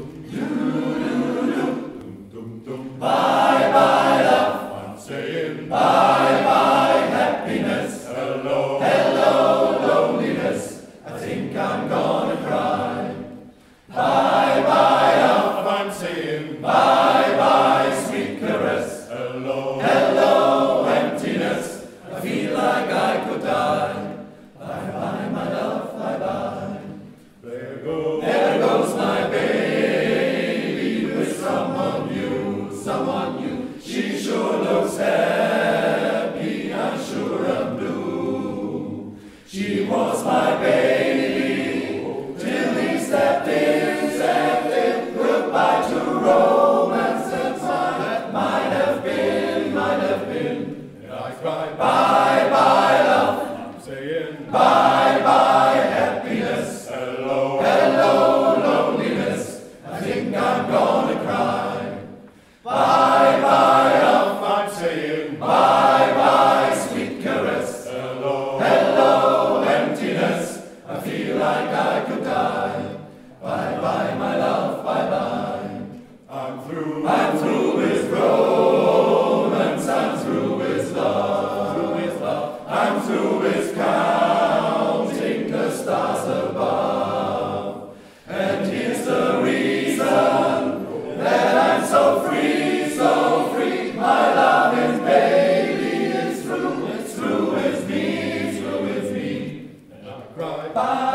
Amén. She was my baby till he stepped in, stepped in. Goodbye to romance that mine, might have been, might have been. And I cried, bye, bye, love. I'm saying, bye. is counting the stars above. And here's the reason that I'm so free, so free. My love is baby, it's true, it's true, it's me, it's true, it's me. And I cry, bye.